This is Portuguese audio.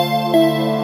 Música